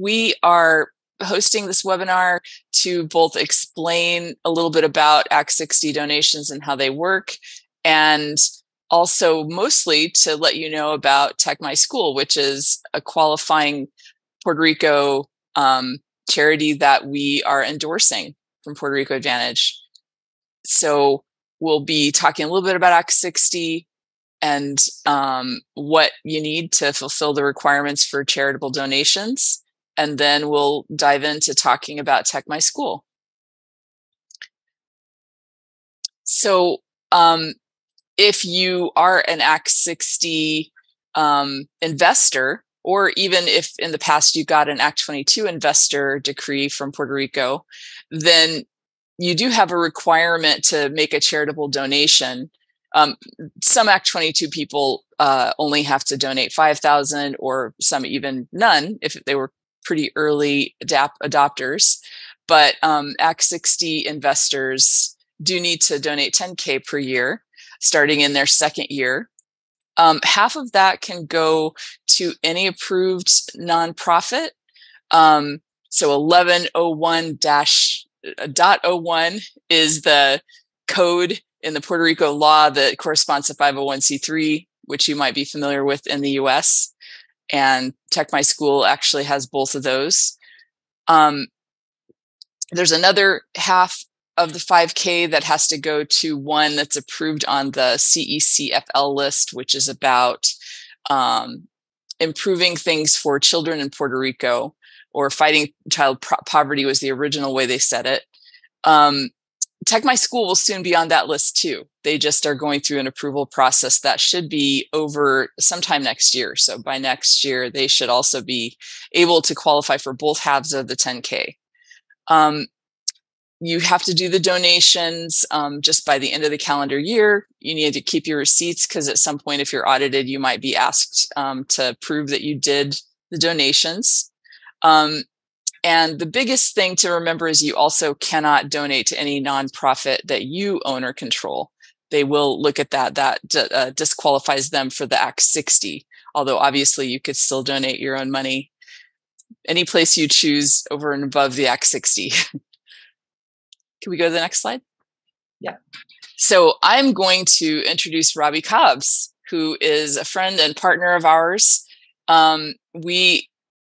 we are hosting this webinar to both explain a little bit about Act 60 donations and how they work, and also mostly to let you know about Tech My School, which is a qualifying Puerto Rico um, charity that we are endorsing from Puerto Rico Advantage. So we'll be talking a little bit about Act 60 and um, what you need to fulfill the requirements for charitable donations. And then we'll dive into talking about Tech My School. So um, if you are an Act 60 um, investor, or even if in the past you got an Act 22 investor decree from Puerto Rico, then you do have a requirement to make a charitable donation. Um, some Act 22 people uh, only have to donate 5,000 or some even none if they were pretty early adopters. But um, Act 60 investors do need to donate 10K per year starting in their second year. Um, half of that can go to any approved nonprofit. Um, so 1101 dash uh, dot 01 is the code in the Puerto Rico law that corresponds to 501c3, which you might be familiar with in the US. And Tech My School actually has both of those. Um, there's another half of the 5K that has to go to one that's approved on the CECFL list, which is about um, improving things for children in Puerto Rico or fighting child pro- poverty was the original way they said it. Um, Tech My School will soon be on that list too. They just are going through an approval process that should be over sometime next year. So by next year, they should also be able to qualify for both halves of the 10K. Um, you have to do the donations um, just by the end of the calendar year. You need to keep your receipts because at some point, if you're audited, you might be asked um, to prove that you did the donations. Um, and the biggest thing to remember is you also cannot donate to any nonprofit that you own or control. They will look at that. That uh, disqualifies them for the Act 60. Although obviously you could still donate your own money any place you choose over and above the Act 60. Can we go to the next slide? Yeah. So I'm going to introduce Robbie Cobbs, who is a friend and partner of ours. Um, we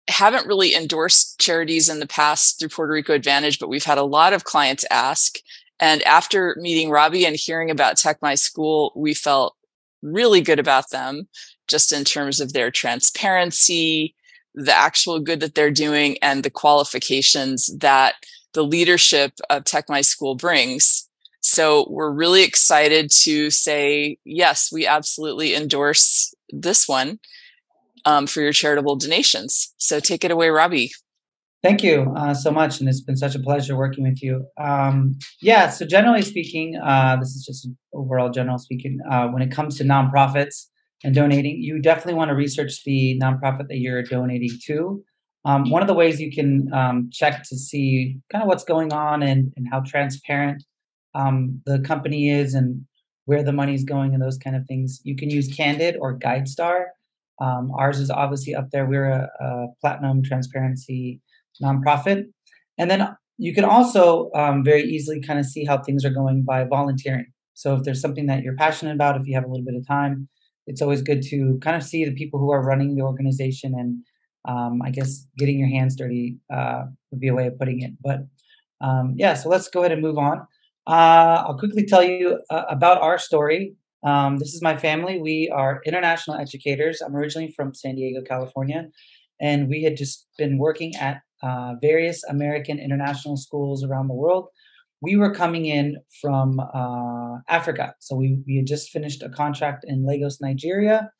haven't really endorsed charities in the past through Puerto Rico Advantage, but we've had a lot of clients ask. And after meeting Robbie and hearing about Tech My School, we felt really good about them, just in terms of their transparency, the actual good that they're doing, and the qualifications that the leadership of Tech My School brings. So we're really excited to say, yes, we absolutely endorse this one um, for your charitable donations. So take it away, Robbie. Thank you uh, so much, and it's been such a pleasure working with you. Um, yeah, so generally speaking, uh, this is just overall general speaking. Uh, when it comes to nonprofits and donating, you definitely want to research the nonprofit that you're donating to. Um, one of the ways you can um, check to see kind of what's going on and, and how transparent um, the company is and where the money is going and those kind of things, you can use Candid or GuideStar. Um, ours is obviously up there. We're a, a, platinum transparency nonprofit. And then you can also um, very easily kind of see how things are going by volunteering. So if there's something that you're passionate about, if you have a little bit of time, it's always good to kind of see the people who are running the organization and um, I guess getting your hands dirty uh, would be a way of putting it. But um, yeah, so let's go ahead and move on. Uh, I'll quickly tell you uh, about our story. Um, this is my family. We are international educators. I'm originally from San Diego, California, and we had just been working at uh, various American international schools around the world. We were coming in from uh, Africa. So we, we had just finished a contract in Lagos, Nigeria,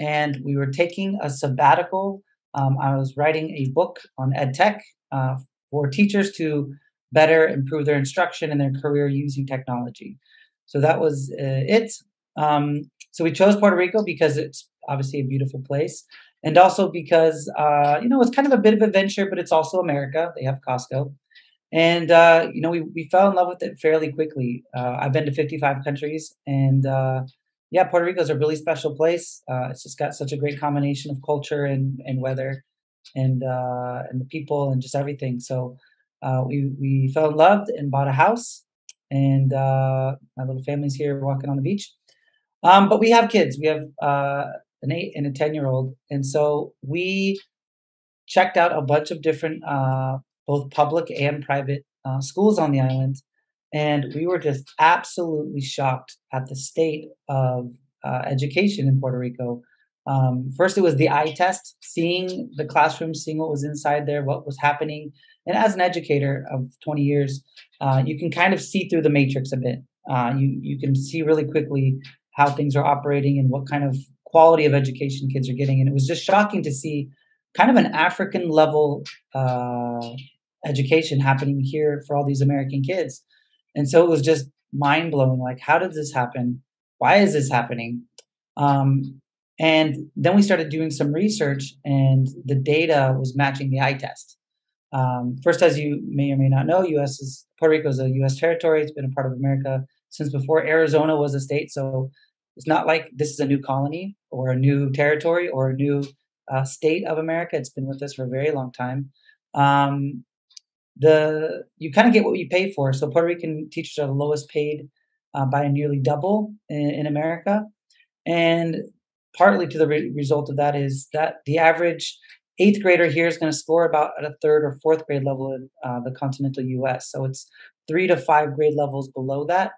and we were taking a sabbatical um, I was writing a book on ed tech uh, for teachers to better improve their instruction and their career using technology. So that was uh, it. Um, so we chose Puerto Rico because it's obviously a beautiful place, and also because uh, you know it's kind of a bit of adventure, but it's also America. They have Costco, and uh, you know we we fell in love with it fairly quickly. Uh, I've been to 55 countries, and uh, yeah, Puerto Rico is a really special place. Uh, it's just got such a great combination of culture and, and weather. and uh, and the people and just everything. So we we fell in love and bought a house, and my little family's here walking on the beach. Um, but we have kids. We have an eight and a ten year old, and so we checked out a bunch of different uh, both public and private uh, schools on the island, and we were just absolutely shocked at the state of uh, education in Puerto Rico. Um, first, it was the eye test, seeing the classroom, seeing what was inside there, what was happening. And as an educator of 20 years, uh, you can kind of see through the matrix a bit. Uh, you you can see really quickly how things are operating and what kind of quality of education kids are getting. And it was just shocking to see kind of an African level uh, education happening here for all these American kids. And so it was just mind blowing. Like, how did this happen? Why is this happening? Um, and then we started doing some research, and the data was matching the eye test. Um, first, as you may or may not know, U.S. is Puerto Rico is a U.S. territory. It's been a part of America since before Arizona was a state. So it's not like this is a new colony or a new territory or a new uh, state of America. It's been with us for a very long time. Um, the you kind of get what you pay for. So Puerto Rican teachers are the lowest paid uh, by nearly double in, in, America, and partly to the re- result of that is that the average eighth grader here is going to score about at a third or fourth grade level in uh, the continental U.S. So it's three to five grade levels below that.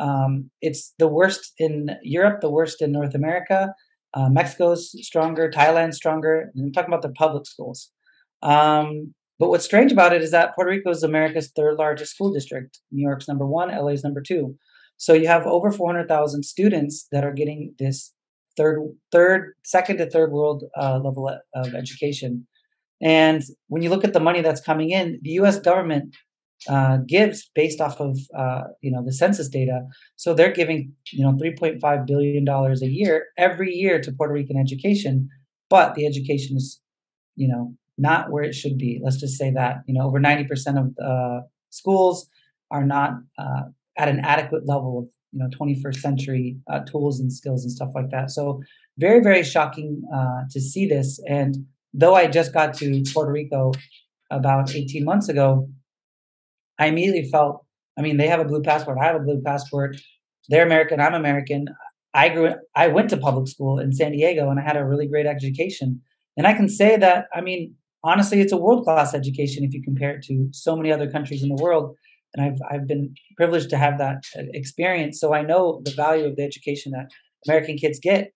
Um, it's the worst in Europe, the worst in North America. Uh, Mexico's stronger, Thailand's stronger. And I'm talking about the public schools. Um, but what's strange about it is that Puerto Rico is America's third largest school district. New York's number one, LA's number two. So you have over 400,000 students that are getting this third, third, second to third world uh, level of education. And when you look at the money that's coming in, the U.S. government uh, gives based off of uh, you know the census data. So they're giving you know 3.5 billion dollars a year every year to Puerto Rican education, but the education is you know not where it should be. Let's just say that you know over 90% of uh, schools are not uh, at an adequate level of you know 21st century uh, tools and skills and stuff like that. So very very shocking uh, to see this. And though I just got to Puerto Rico about 18 months ago, I immediately felt. I mean, they have a blue passport. I have a blue passport. They're American. I'm American. I grew. I went to public school in San Diego, and I had a really great education. And I can say that. I mean, honestly, it's a world class education if you compare it to so many other countries in the world. And I've I've been privileged to have that uh, experience, so I know the value of the education that American kids get,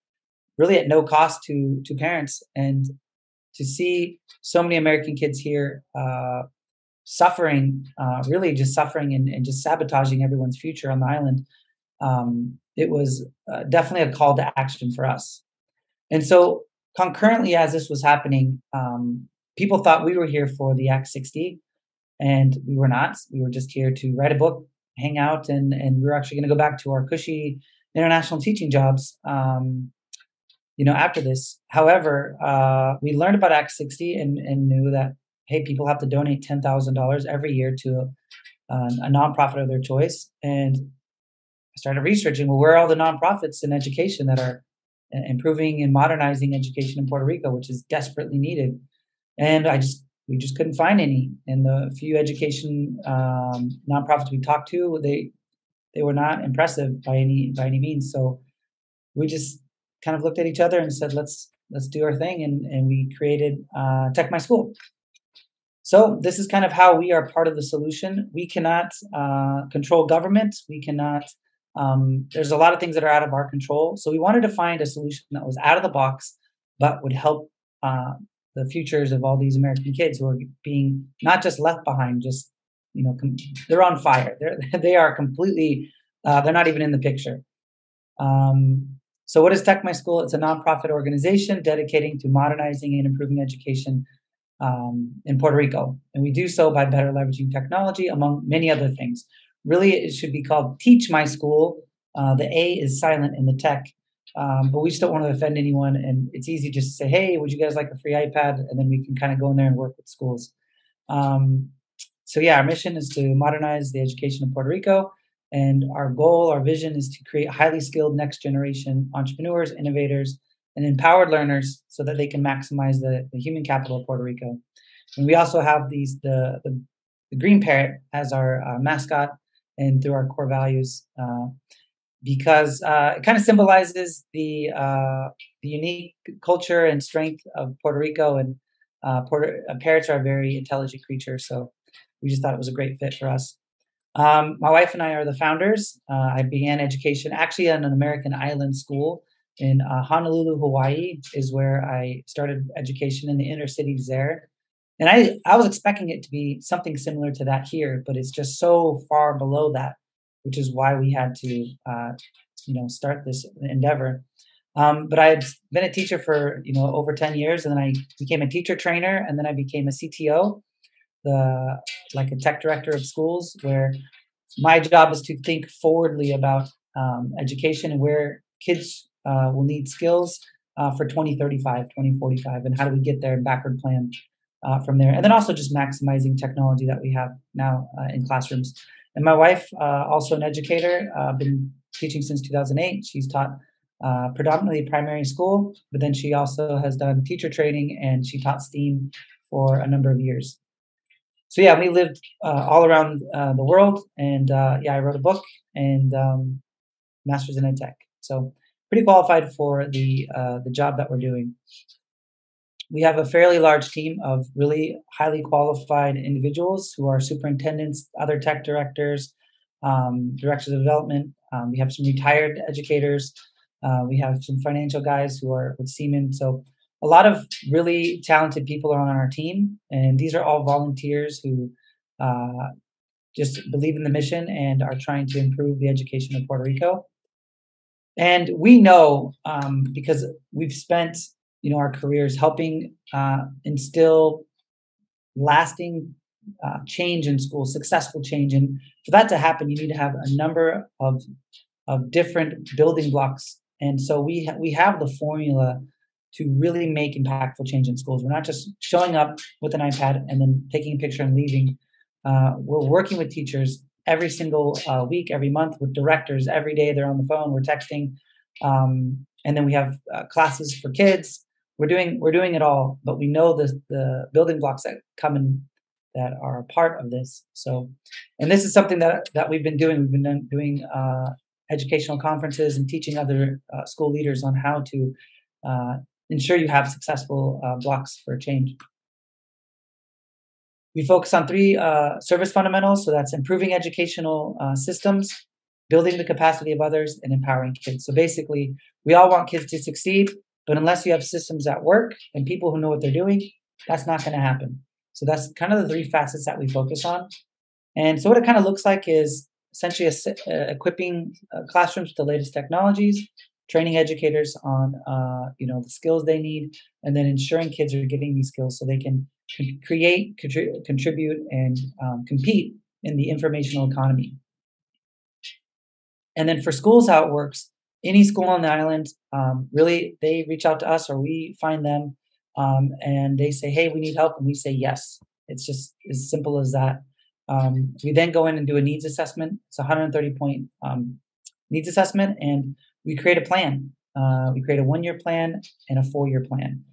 really at no cost to to parents. And to see so many American kids here uh, suffering, uh, really just suffering and, and, just sabotaging everyone's future on the island, um, it was uh, definitely a call to action for us. And so concurrently as this was happening, um, people thought we were here for the Act 60, and we were not. We were just here to write a book, hang out, and and we were actually going to go back to our cushy international teaching jobs. Um, you know, after this, however, uh, we learned about Act 60 and, and knew that hey, people have to donate ten thousand dollars every year to a, a nonprofit of their choice, and I started researching. Well, where are all the nonprofits in education that are uh, improving and modernizing education in Puerto Rico, which is desperately needed? and I just we just couldn't find any. And the few education um, nonprofits we talked to, they they were not impressive by any by any means. So we just kind of looked at each other and said, let's let's do our thing, and and we created uh, Tech My School. So this is kind of how we are part of the solution. We cannot uh, control government. We cannot. Um, there's a lot of things that are out of our control. So we wanted to find a solution that was out of the box, but would help uh, the futures of all these American kids who are being not just left behind, just you know, com- they're on fire. They're they are completely uh, they're not even in the picture. Um, so, what is Tech My School? It's a nonprofit organization dedicating to modernizing and improving education um, in Puerto Rico, and we do so by better leveraging technology, among many other things. Really, it should be called Teach My School. Uh, the A is silent in the tech um, but we just don't want to offend anyone. And it's easy just to say, hey, would you guys like a free iPad? And then we can kind of go in there and work with schools. Um, so, yeah, our mission is to modernize the education of Puerto Rico. And our goal, our vision is to create highly skilled next generation entrepreneurs, innovators, and empowered learners so that they can maximize the, the human capital of Puerto Rico. And we also have these the, the, the green parrot as our uh, mascot and through our core values uh, because uh, it kind of symbolizes the uh, the unique culture and strength of Puerto Rico and uh, Puerto, uh, parrots are a very intelligent creature, so we just thought it was a great fit for us. Um, my wife and I are the founders. I began education actually at an American island school in uh, Honolulu, Hawaii, is where I started education in the inner cities there. And I, I was expecting it to be something similar to that here, but it's just so far below that, which is why we had to, uh, you know, start this endeavor. Um, but I had been a teacher for you know over ten years, and then I became a teacher trainer, and then I became a CTO, the like a tech director of schools, where my job is to think forwardly about um, education and where kids uh, will need skills uh, for 2035, 2045, and how do we get there and backward plan uh, from there. And then also just maximizing technology that we have now uh, in classrooms. And my wife, uh, also an educator, uh, been teaching since 2008. She's taught predominantly primary school, but then she also has done teacher training and she taught STEAM for a number of years. So yeah, we lived all around the world, and yeah, I wrote a book and um, masters in ed tech. So pretty qualified for the uh, the job that we're doing. We have a fairly large team of really highly qualified individuals who are superintendents, other tech directors, um, directors of development. Um, we have some retired educators, uh, we have some financial guys who are with Siemens. So a lot of really talented people are on our team, and these are all volunteers who uh, just believe in the mission and are trying to improve the education of Puerto Rico. And we know um, because we've spent you know our careers helping uh, instill lasting uh, change in schools, successful change, and for that to happen, you need to have a number of of different building blocks and so we ha- we have the formula to really make impactful change in schools. We're not just showing up with an iPad and then taking a picture and leaving. Uh, we're working with teachers every single uh, week, every month, with directors every day. They're on the phone. We're texting, um, and then we have uh, classes for kids. We're doing we're doing it all, but we know the the building blocks that come in that are a part of this. So, and this is something that that we've been doing. We've been doing uh, educational conferences and teaching other uh, school leaders on how to uh, ensure you have successful uh, blocks for change. We focus on three uh, service fundamentals. So that's improving educational uh, systems, building the capacity of others, and empowering kids. So basically, we all want kids to succeed, but unless you have systems that work and people who know what they're doing, that's not going to happen. So that's kind of the three facets that we focus on. And so what it kind of looks like is essentially uh, equipping uh, classrooms with the latest technologies, training educators on uh, you know the skills they need, and then ensuring kids are getting these skills so they can create, contri- contribute, and um, compete in the informational economy. And then for schools, how it works: any school on the island, um, really, they reach out to us or we find them, um, and they say, "Hey, we need help," and we say yes. It's just as simple as that. Um, we then go in and do a needs assessment. It's a 130 point um, needs assessment, and we create a plan. Uh, we create a one year plan and a four year plan,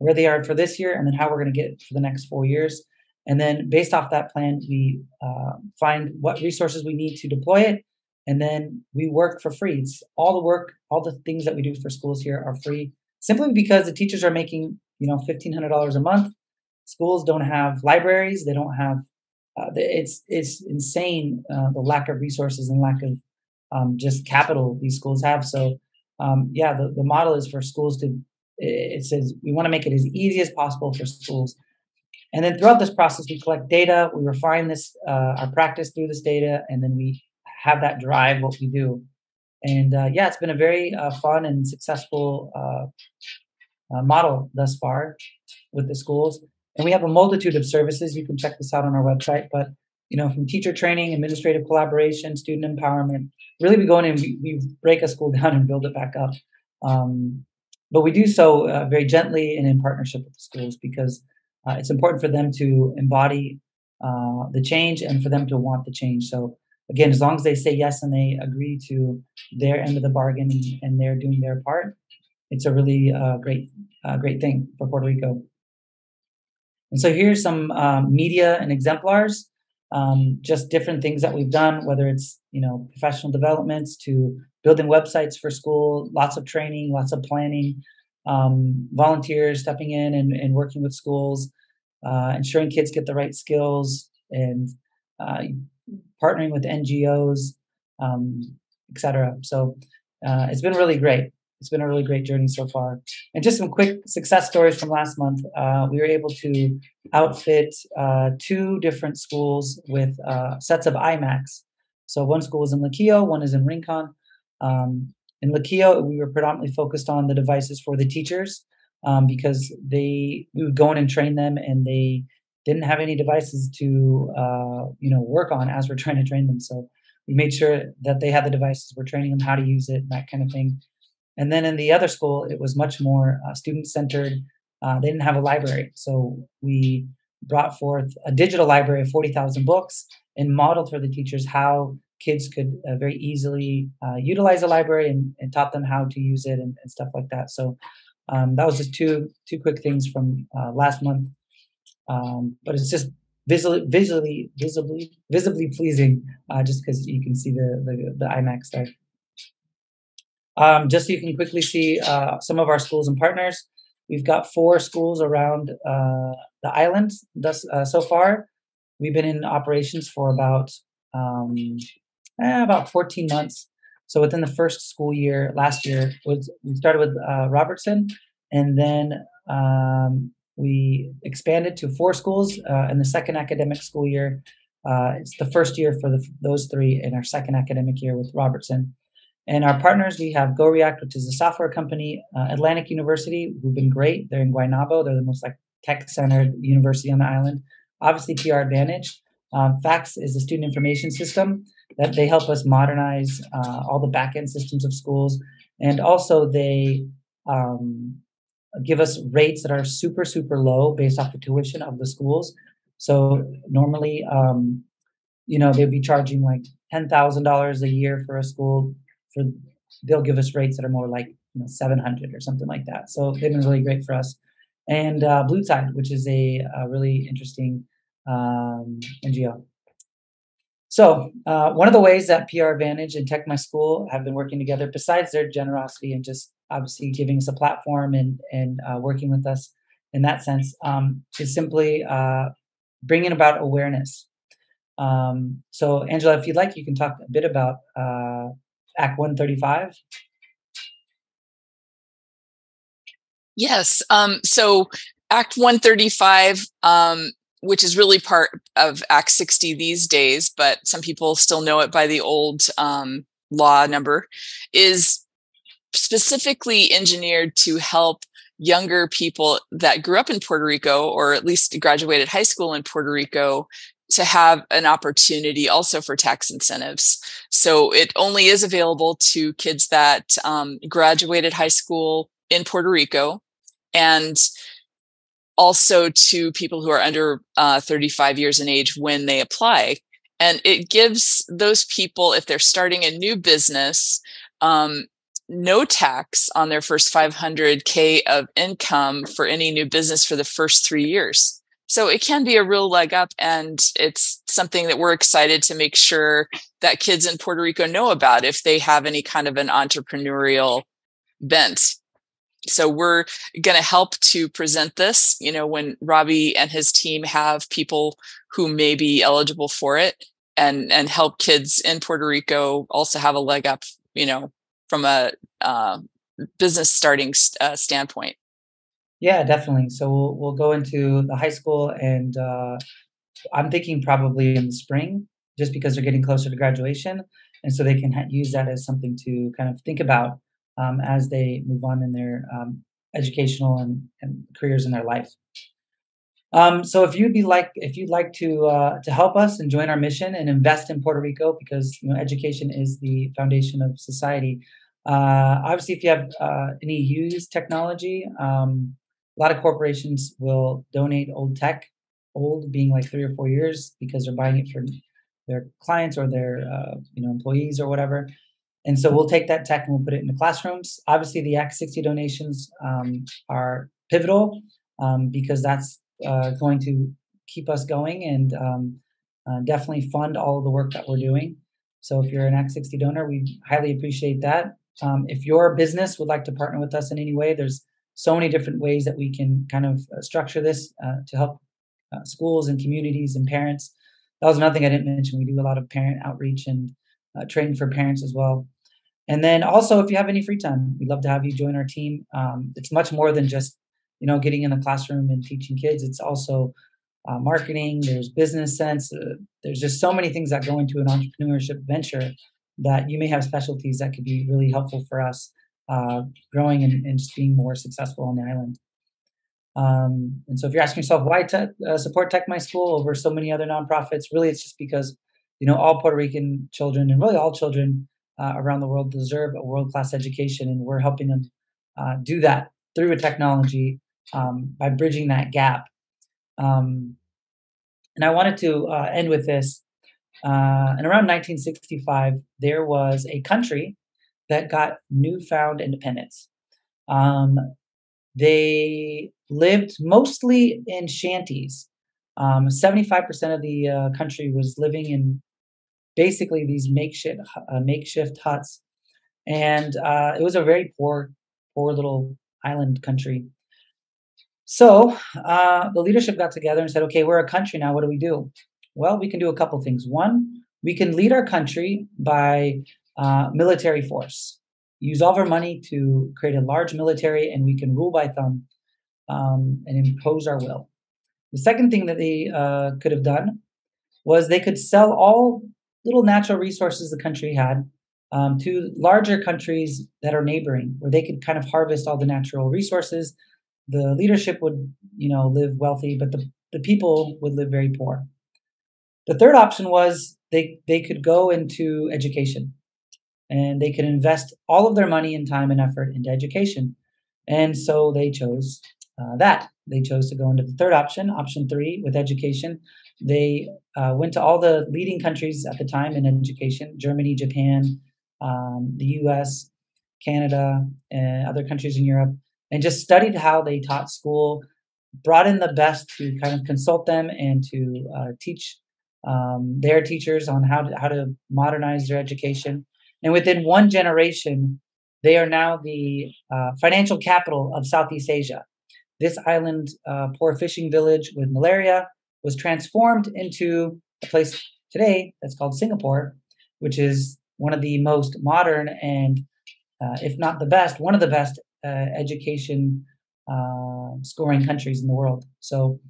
where they are for this year, and then how we're going to get for the next four years. And then based off that plan, we uh, find what resources we need to deploy it, and then we work for free. It's all the work, all the things that we do for schools here are free, simply because the teachers are making you know fifteen hundred dollars a month. Schools don't have libraries; they don't have uh, it's it's insane uh, the lack of resources and lack of um, just capital these schools have. So um, yeah, the, the model is for schools to it says we want to make it as easy as possible for schools. And then throughout this process, we collect data, we refine this uh, our practice through this data, and then we have that drive what we do. And uh, yeah, it's been a very uh, fun and successful uh, model thus far with the schools. And we have a multitude of services. You can check this out on our website. But you know, from teacher training, administrative collaboration, student empowerment, really we go in and we, we break a school down and build it back up. Um, but we do so uh, very gently and in partnership with the schools because uh, it's important for them to embody uh, the change and for them to want the change. So again, as long as they say yes and they agree to their end of the bargain and, and they're doing their part, it's a really uh, great uh, great thing for Puerto Rico. And so here's some um, media and exemplars, um, just different things that we've done, whether it's you know professional developments to building websites for school, lots of training, lots of planning, um, volunteers stepping in and, and working with schools, uh, ensuring kids get the right skills, and uh, partnering with NGOs, um, etc. So uh, it's been really great. It's been a really great journey so far. And just some quick success stories from last month. Uh, we were able to outfit uh, two different schools with uh, sets of iMacs. So one school is in Luquillo, one is in Rincon. Um, in Luquillo, we were predominantly focused on the devices for the teachers um, because they we would go in and train them, and they didn't have any devices to uh, you know work on as we're trying to train them. So we made sure that they had the devices. We're training them how to use it, that kind of thing. And then in the other school, it was much more uh, student centered. Uh, they didn't have a library, so we brought forth a digital library of forty thousand books and modeled for the teachers how kids could uh, very easily uh, utilize the library and, and, taught them how to use it and, and stuff like that. So um, that was just two two quick things from uh, last month. Um, but it's just visually visually visibly visibly pleasing uh, just because you can see the the, the iMacs there. Um, just so you can quickly see uh, some of our schools and partners. We've got four schools around uh, the island thus so far. We've been in operations for about um, eh, about 14 months. So within the first school year last year, was we started with uh, Robertson, and then um, we expanded to four schools uh, in the second academic school year. Uh, it's the first year for the, those three in our second academic year with Robertson. And our partners, we have GoReact, which is a software company, uh, Atlantic University, who've been great. They're in Guaynabo. They're the most like tech-centered university on the island. Obviously, PR Advantage. Um, FACTS is a student information system that they help us modernize uh, all the backend systems of schools, and also they um, give us rates that are super super low based off the tuition of the schools. So normally, um, you know, they'd be charging like ten thousand dollars a year for a school. For they'll give us rates that are more like you know seven hundred or something like that. So they've been really great for us. And uh, Bluetide, which is a, a really interesting um, NGO. So uh, one of the ways that PR Advantage and Tech My School have been working together, besides their generosity and just obviously giving us a platform and and uh, working with us in that sense, um, is simply uh, bringing about awareness. Um, so Angela, if you'd like, you can talk a bit about uh, Act 135. Yes. Um, so Act 135 um, which is really part of Act 60 these days, but some people still know it by the old um, law number, is specifically engineered to help younger people that grew up in Puerto Rico or at least graduated high school in Puerto Rico to have an opportunity also for tax incentives. So it only is available to kids that um, graduated high school in Puerto Rico and also to people who are under uh, 35 years in age when they apply. And it gives those people, if they're starting a new business, um, no tax on their first 500K of income for any new business for the first three years. So it can be a real leg up, and it's something that we're excited to make sure that kids in Puerto Rico know about if they have any kind of an entrepreneurial bent so we're going to help to present this you know when robbie and his team have people who may be eligible for it and and help kids in puerto rico also have a leg up you know from a uh, business starting uh, standpoint. Yeah definitely. So we'll, we'll go into the high school and uh, i'm thinking probably in the spring just because they're getting closer to graduation and so they can ha- use that as something to kind of think about um, as they move on in their um, educational and, and, careers in their life. Um, so if you'd be like, if you'd like to uh, to help us and join our mission and invest in Puerto Rico, because you know education is the foundation of society. Uh, obviously, if you have uh, any used technology, um, a lot of corporations will donate old tech, old being like three or four years, because they're buying it for their clients or their uh, you know employees or whatever. And so we'll take that tech and we'll put it in the classrooms. Obviously, the Act 60 donations um, are pivotal um, because that's uh, going to keep us going and um, uh, definitely fund all of the work that we're doing. So if you're an Act 60 donor, we highly appreciate that. Um, if your business would like to partner with us in any way, there's so many different ways that we can kind of uh, structure this uh, to help uh, schools and communities and parents. That was another thing I didn't mention. We do a lot of parent outreach and uh, training for parents as well. And then also, if you have any free time, we'd love to have you join our team. Um, it's much more than just you know getting in the classroom and teaching kids. It's also uh, marketing. There's business sense. Uh, there's just so many things that go into an entrepreneurship venture that you may have specialties that could be really helpful for us uh, growing and, and, just being more successful on the island. Um, and so, if you're asking yourself why te- uh, support Tech My School over so many other nonprofits, really, it's just because you know all Puerto Rican children and really all children uh, around the world deserve a world class education, and we're helping them uh, do that through a technology um, by bridging that gap. Um, and I wanted to uh, end with this. Uh, in around 1965, there was a country that got newfound independence. Um, they lived mostly in shanties. Um, 75% of the uh, country was living in basically these makeshift uh, makeshift huts, and uh, it was a very poor, poor little island country. So uh, the leadership got together and said, "Okay, we're a country now. What do we do? Well, we can do a couple things. One, we can lead our country by uh, military force. Use all of our money to create a large military, and we can rule by thumb um, and impose our will." The second thing that they uh, could have done was they could sell all little natural resources the country had um, to larger countries that are neighboring, where they could kind of harvest all the natural resources. The leadership would, you know, live wealthy, but the, the people would live very poor. The third option was they, they could go into education and they could invest all of their money and time and effort into education. And so they chose uh, that. They chose to go into the third option, option three, with education. They uh, went to all the leading countries at the time in education Germany, Japan, um, the US, Canada, and other countries in Europe, and just studied how they taught school, brought in the best to kind of consult them and to uh, teach um, their teachers on how to, how to modernize their education. And within one generation, they are now the uh, financial capital of Southeast Asia. This island, uh, poor fishing village with malaria, was transformed into a place today that's called Singapore, which is one of the most modern and, uh, if not the best, one of the best uh, education uh, scoring countries in the world. So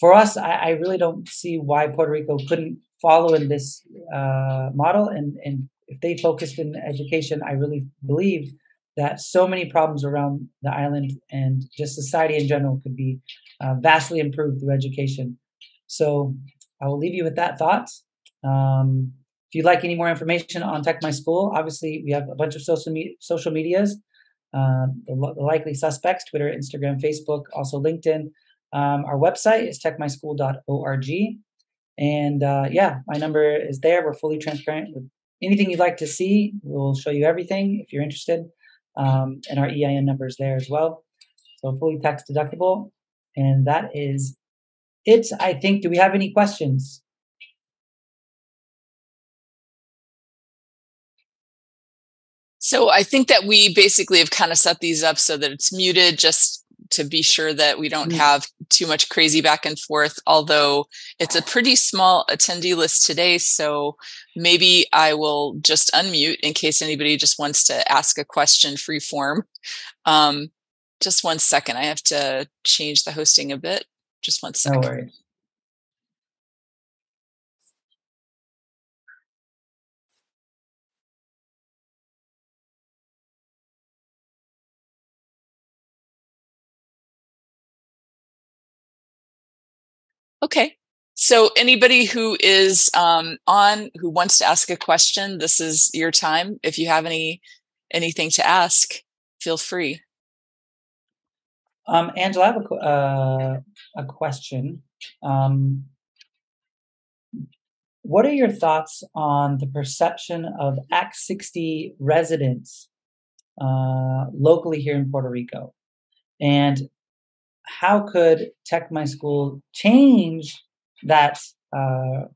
for us, I, I, really don't see why Puerto Rico couldn't follow in this uh, model. And, and if they focused in education, I really believe that so many problems around the island and just society in general could be uh, vastly improved through education. So I will leave you with that thought. Um, if you'd like any more information on Tech My School, obviously we have a bunch of social me- social medias. Uh, the, the, likely suspects: Twitter, Instagram, Facebook, also LinkedIn. Um, our website is techmyschool.org, and uh, yeah, my number is there. We're fully transparent with anything you'd like to see. We'll show you everything if you're interested, um, and our EIN number is there as well. So fully tax deductible, and that is it's, I think, do we have any questions? So I think that we basically have kind of set these up so that it's muted just to be sure that we don't mm. have too much crazy back and forth, although it's a pretty small attendee list today. So maybe I will just unmute in case anybody just wants to ask a question free form. Um, just one second. I have to change the hosting a bit. Just one second. No worries. Okay. So anybody who is um, on who wants to ask a question, this is your time. If you have any anything to ask, feel free. Um, Angela, I have a, uh, a question. Um, what are your thoughts on the perception of Act 60 residents uh, locally here in Puerto Rico? And how could Tech My School change that uh,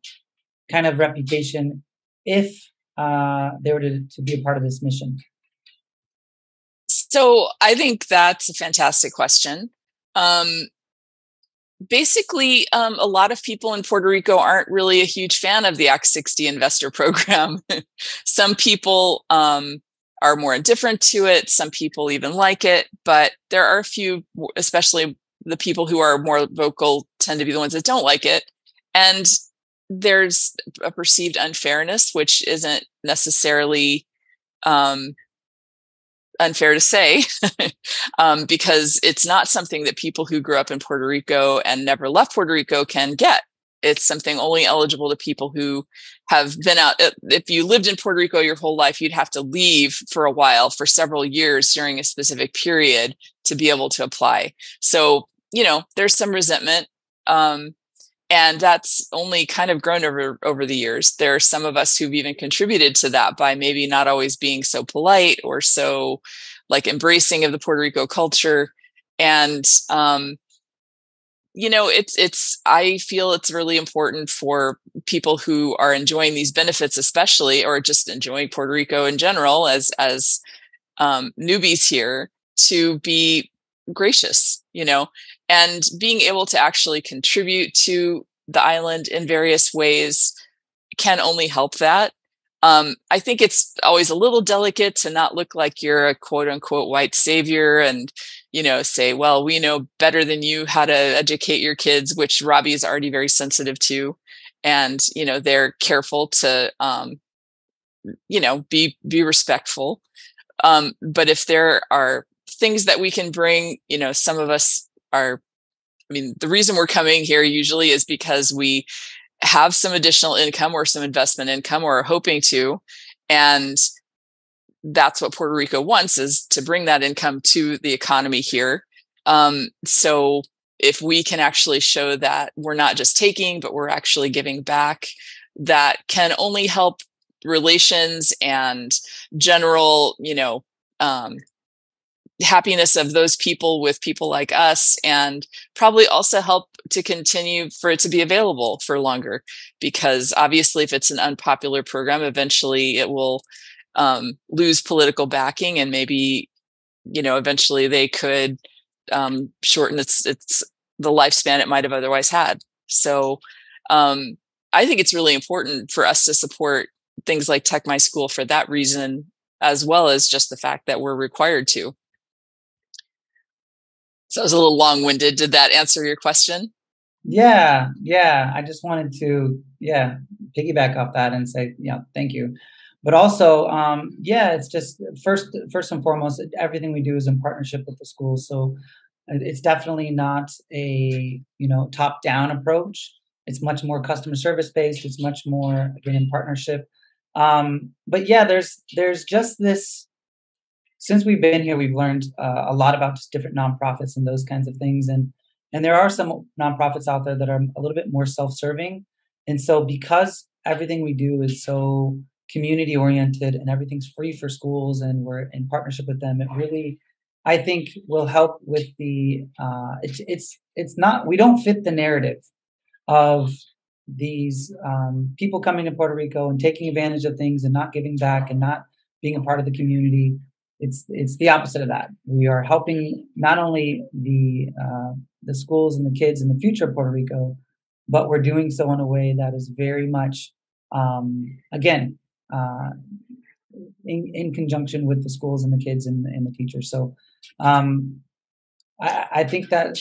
kind of reputation if uh, they were to, to be a part of this mission? So I think that's a fantastic question. Um, basically, um, a lot of people in Puerto Rico aren't really a huge fan of the Act 60 investor program. Some people um, are more indifferent to it. Some people even like it, but there are a few, especially the people who are more vocal, tend to be the ones that don't like it. And there's a perceived unfairness, which isn't necessarily um, unfair to say um, because it's not something that people who grew up in Puerto Rico and never left Puerto Rico can get. It's something only eligible to people who have been out. If you lived in Puerto Rico your whole life, you'd have to leave for a while, for several years during a specific period to be able to apply. So, you know, there's some resentment. Um, and that's only kind of grown over over the years. There are some of us who've even contributed to that by maybe not always being so polite or so like embracing of the puerto rico culture. And um you know it's it's i feel it's really important for people who are enjoying these benefits especially or just enjoying puerto rico in general as as um, newbies here to be gracious you know and being able to actually contribute to the island in various ways can only help that um, I think it's always a little delicate to not look like you're a quote unquote white savior and, you know, say, well, we know better than you how to educate your kids, which Robbie is already very sensitive to. And, you know, they're careful to, um, you know, be, be respectful. Um, but if there are things that we can bring, you know, some of us are, I mean, the reason we're coming here usually is because we have some additional income or some investment income or are hoping to. And that's what Puerto Rico wants is to bring that income to the economy here. Um, so if we can actually show that we're not just taking, but we're actually giving back, that can only help relations and general, you know, um, happiness of those people with people like us and probably also help to continue for it to be available for longer because obviously if it's an unpopular program eventually it will um, lose political backing and maybe you know eventually they could um, shorten its its the lifespan it might have otherwise had. So um, i think it's really important for us to support things like tech my school for that reason as well as just the fact that we're required to so it was a little long winded. Did that answer your question? Yeah, yeah. I just wanted to, yeah, piggyback off that and say, yeah, thank you. But also, um, yeah, it's just first, first and foremost, everything we do is in partnership with the schools. So it's definitely not a you know top down approach. It's much more customer service based. It's much more again in partnership. Um, but yeah, there's there's just this since we've been here, we've learned uh, a lot about just different nonprofits and those kinds of things. And and there are some nonprofits out there that are a little bit more self-serving. And so because everything we do is so community oriented and everything's free for schools and we're in partnership with them, it really I think will help with the uh, it's it's it's not we don't fit the narrative of these um, people coming to Puerto Rico and taking advantage of things and not giving back and not being a part of the community it's it's the opposite of that. We are helping not only the uh, the schools and the kids in the future of Puerto Rico, but we're doing so in a way that is very much, um, again, uh, in, in conjunction with the schools and the kids and, and the teachers. So um, I, I think that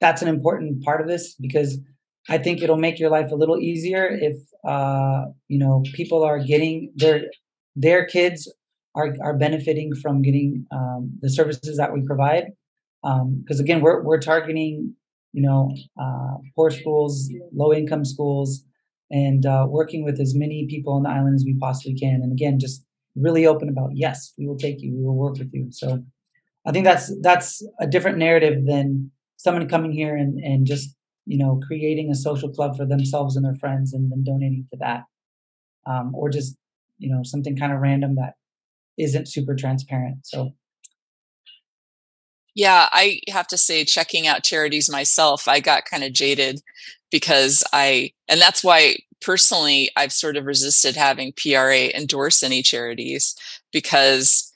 that's an important part of this because I think it'll make your life a little easier if uh, you know people are getting their their kids are, are benefiting from getting um, the services that we provide. Because um, again, we're, we're targeting, you know, uh, poor schools, low income schools, and uh, working with as many people on the island as we possibly can. And again, just really open about yes, we will take you, we will work with you. So I think that's that's a different narrative than someone coming here and, and just you know, creating a social club for themselves and their friends and then donating to that. Um, or just, you know, something kind of random that isn't super transparent. So yeah, I have to say, checking out charities myself, I got kind of jaded because I, and that's why personally I've sort of resisted having PRA endorse any charities because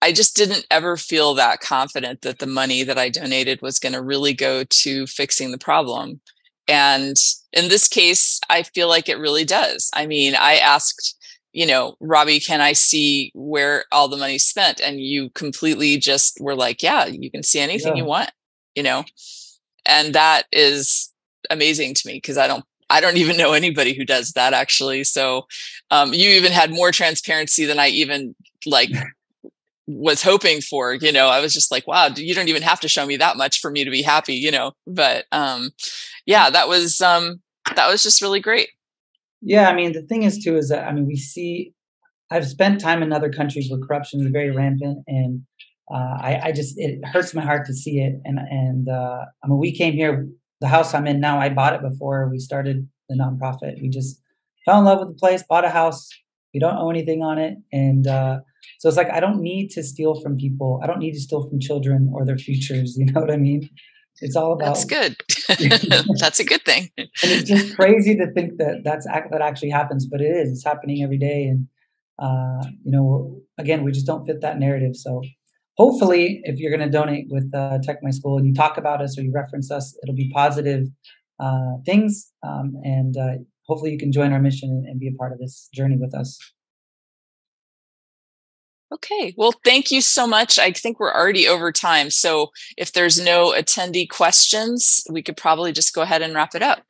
I just didn't ever feel that confident that the money that I donated was going to really go to fixing the problem. And in this case, I feel like it really does. I mean, I asked, you know, Robbie, can I see where all the money's spent? And you completely just were like, yeah, you can see anything yeah. you want, you know? And that is amazing to me because I don't I don't even know anybody who does that actually. So um, you even had more transparency than I even like was hoping for. You know, I was just like, wow, you don't even have to show me that much for me to be happy. You know, but um, yeah, that was um, that was just really great. Yeah, I mean, the thing is too is that I mean, we see. I've spent time in other countries where corruption is very rampant, and uh, I, I, just it hurts my heart to see it. And and uh, I mean, we came here the house I'm in now, I bought it before we started the nonprofit. We just fell in love with the place, bought a house. We don't owe anything on it. And uh, so it's like, I don't need to steal from people. I don't need to steal from children or their futures. You know what I mean? It's all about. That's good. that's a good thing. and it's just crazy to think that that's that actually happens, but it is. It's happening every day. And, uh, you know, again, we just don't fit that narrative. So hopefully, if you're going to donate with uh, Tech My School and you talk about us or you reference us, it'll be positive uh, things. Um, and uh, hopefully, you can join our mission and, and be a part of this journey with us. Okay. Well, thank you so much. I think we're already over time. So if there's no attendee questions, we could probably just go ahead and wrap it up.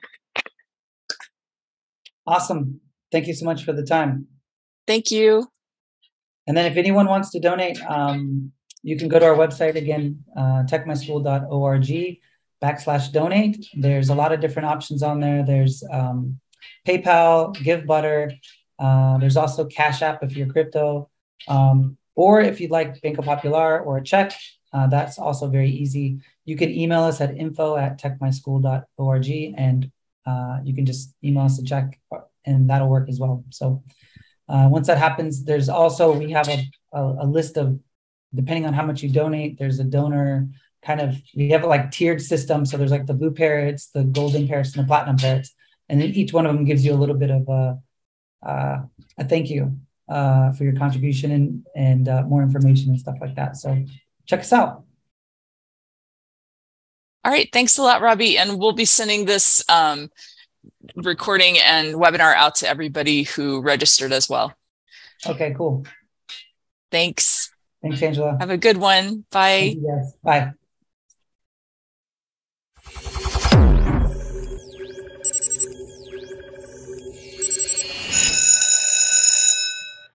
Awesome. Thank you so much for the time. Thank you. And then if anyone wants to donate, um, you can go to our website again, uh, techmyschool.org backslash donate. There's a lot of different options on there. There's um, PayPal, GiveButter. Uh, there's also Cash App if you're crypto. Um, or if you'd like Banco Popular or a check, uh, that's also very easy. You can email us at info at techmyschool.org and uh, you can just email us a check and that'll work as well. So uh, once that happens, there's also, we have a, a, a list of depending on how much you donate, there's a donor kind of we have a like tiered system. So there's like the blue parrots, the golden parrots, and the platinum parrots, and then each one of them gives you a little bit of a uh, a thank you uh, for your contribution and and uh, more information and stuff like that. So check us out. All right, thanks a lot, Robbie, and we'll be sending this um, recording and webinar out to everybody who registered as well. Okay, cool. Thanks. Thanks, Angela. Have a good one. Bye. Yes. Bye.